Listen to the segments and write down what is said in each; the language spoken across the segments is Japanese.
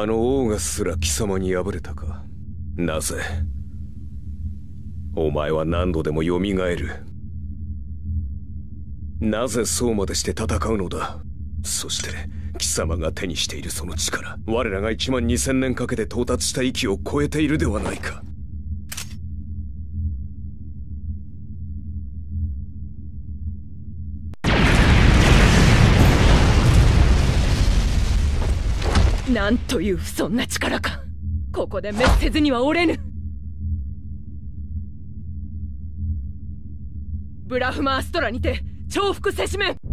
あのオーガスすら貴様に敗れたか。なぜ？お前は何度でも蘇る。なぜそうまでして戦うのだ？そして貴様が手にしているその力。我らが1万2000年かけて到達した域を超えているではないか。なんという不遜な力か。ここで滅せずにはおれぬ。ブラフマーストラにて重複せしめん。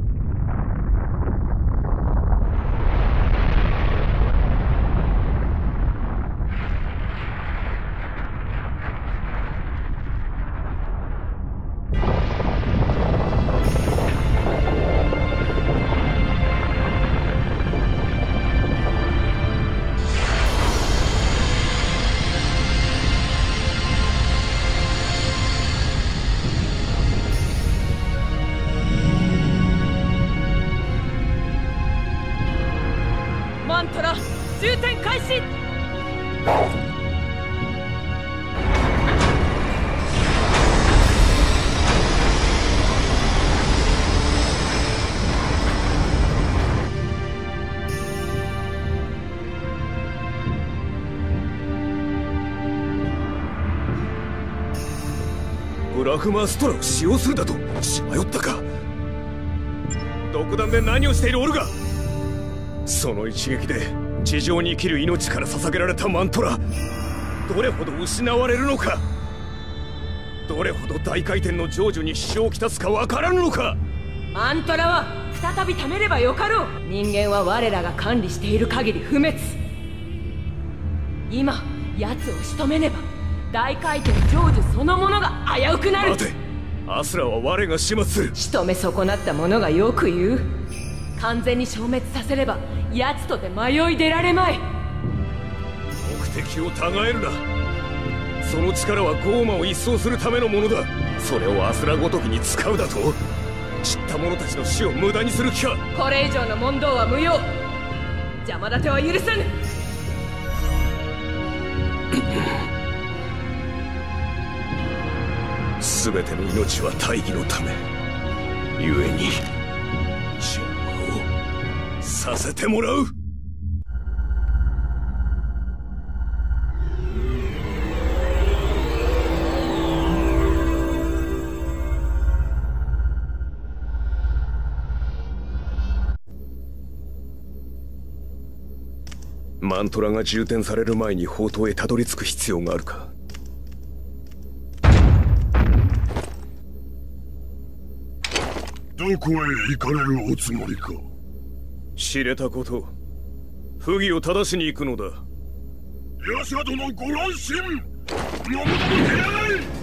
填開始ブラフマーストラを使用するだと血迷ったか。独断で何をしているオルガ。その一撃で地上に生きる命から捧げられたマントラどれほど失われるのかどれほど大回転の成就に支障をきたすかわからぬのか。マントラは再び貯めればよかろう。人間は我らが管理している限り不滅。今奴を仕留めねば大回転成就そのものが危うくなる。待て。アスラは我が始末。する仕留め損なった者がよく言う。完全に消滅させれば奴とて迷い出られまい。目的をたがえるな。その力はゴーマを一掃するためのものだ。それをアスラごときに使うだと。散った者たちの死を無駄にする気か。これ以上の問答は無用。邪魔立ては許せぬ。全ての命は大義のため。故にさせてもらう。マントラが充填される前に宝刀へたどり着く必要があるか。どこへ行かれるおつもりか。知れたこと。不義を正しに行くのだ。ヤシャ殿ご乱心。飲むなど手やない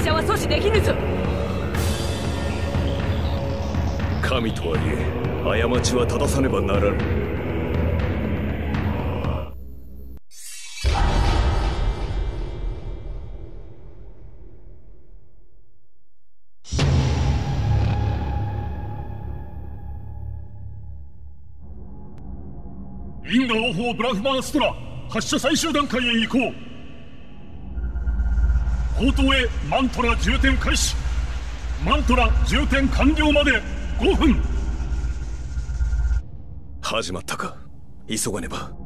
発射は阻止できぬぞ。神とはいえ過ちは正さねばならぬ。因果応報ブラフマーストラ発射最終段階へ移行口頭へマントラ充填開始。マントラ充填完了まで5分。始まったか。急がねば。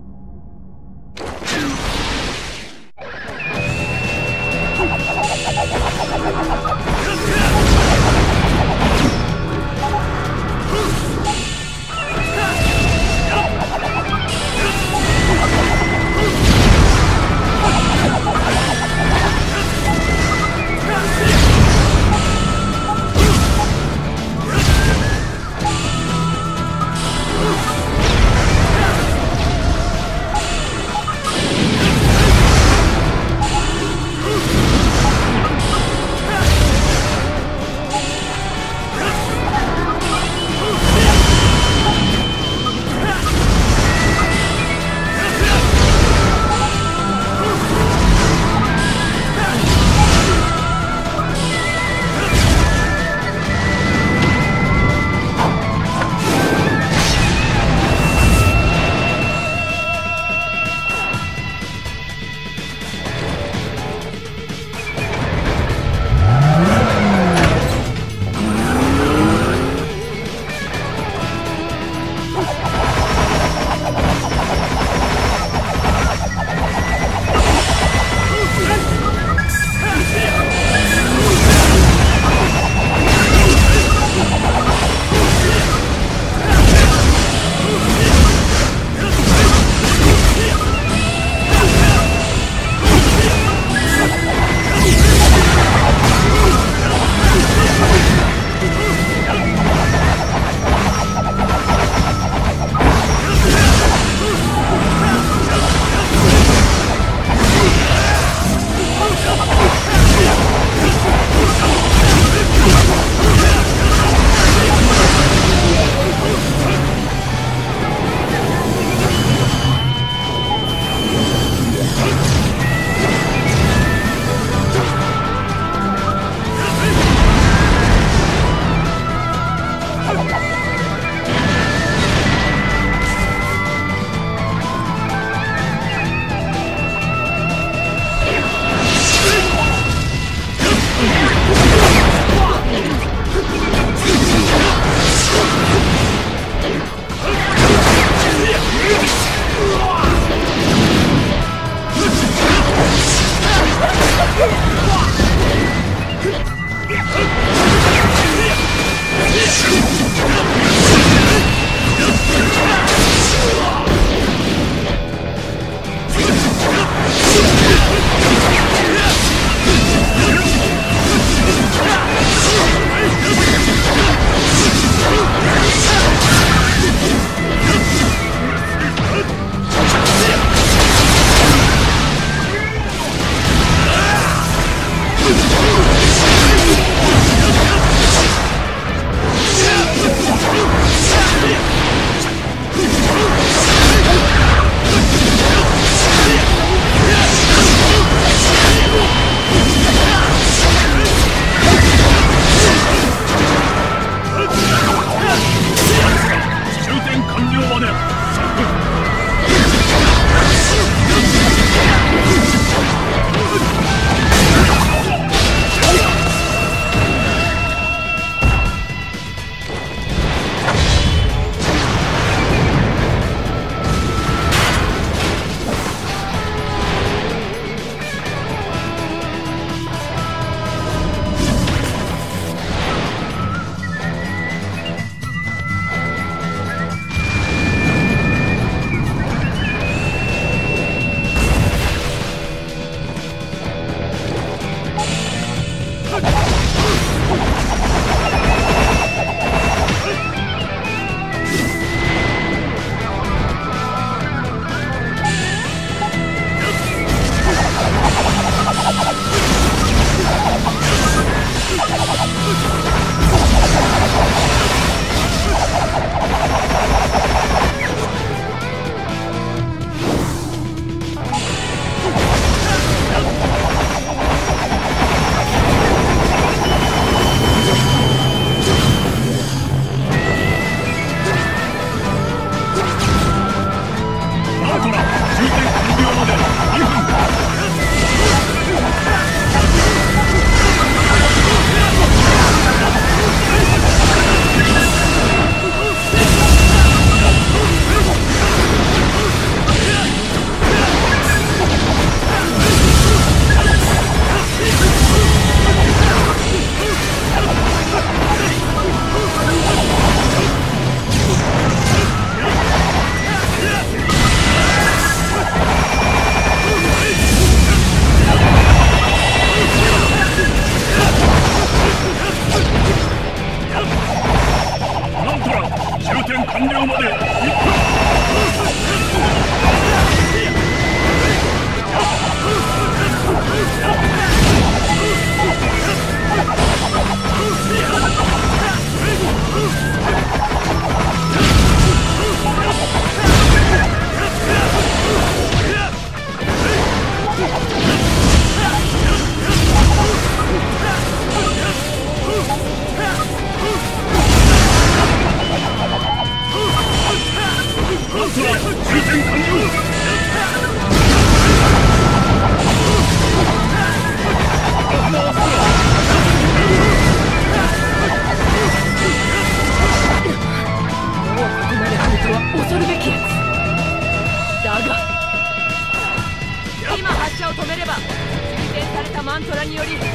マントラによりウルフ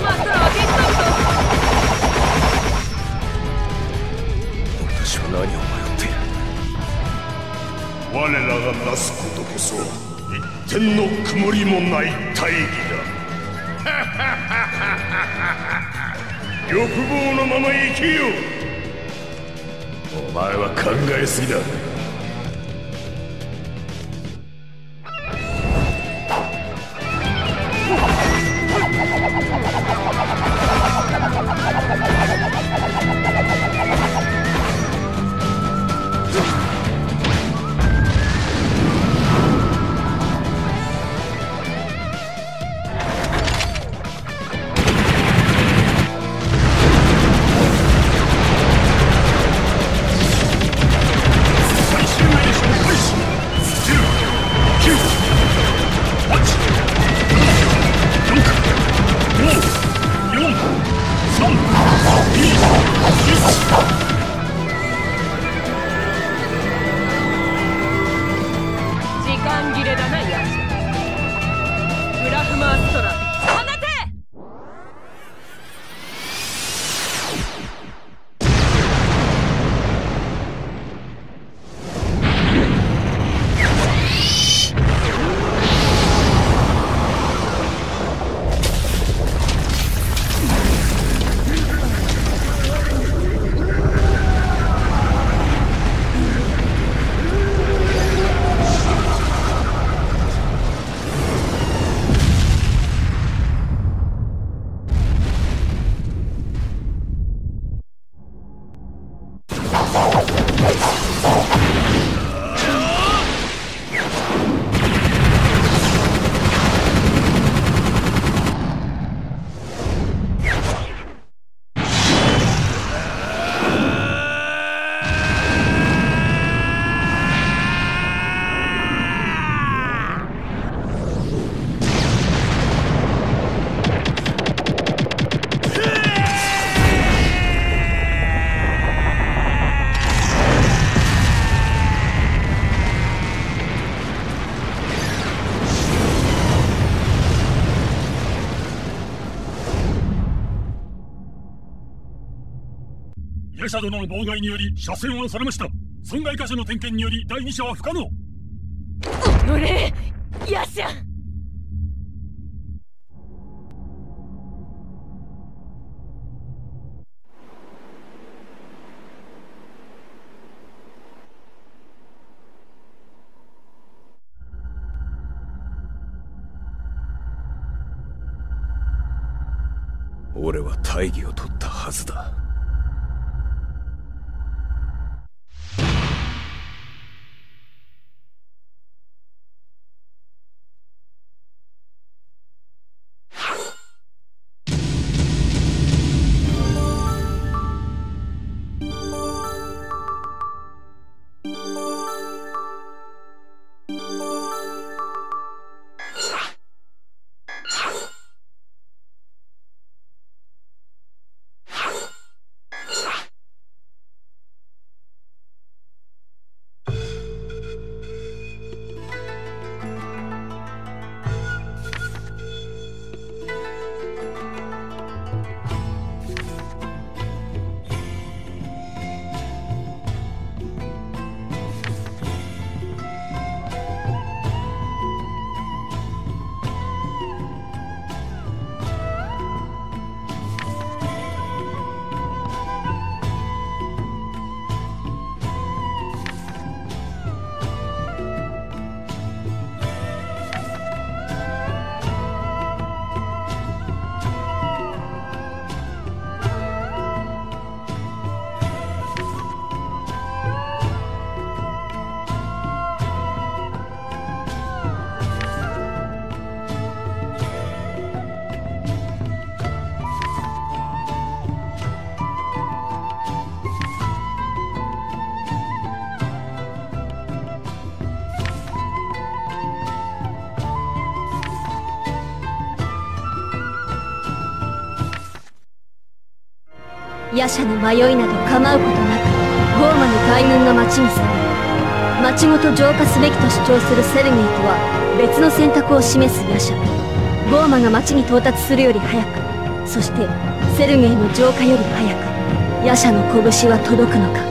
マントラはゲット私は何を迷っている。我らがなすことこそ一点の曇りもない大義だ。欲望のまま生きよお前は考えすぎだ。ヤシャ殿の妨害により車線はされました。損害箇所の点検により第二射は不可能。乗れヤシャ俺は大義を取ったはずだ夜叉の迷いなど構うことなくゴーマの大軍が町に去り町ごと浄化すべきと主張するセルゲイとは別の選択を示す夜叉ゴーマが町に到達するより早くそしてセルゲイの浄化より早く夜叉の拳は届くのか。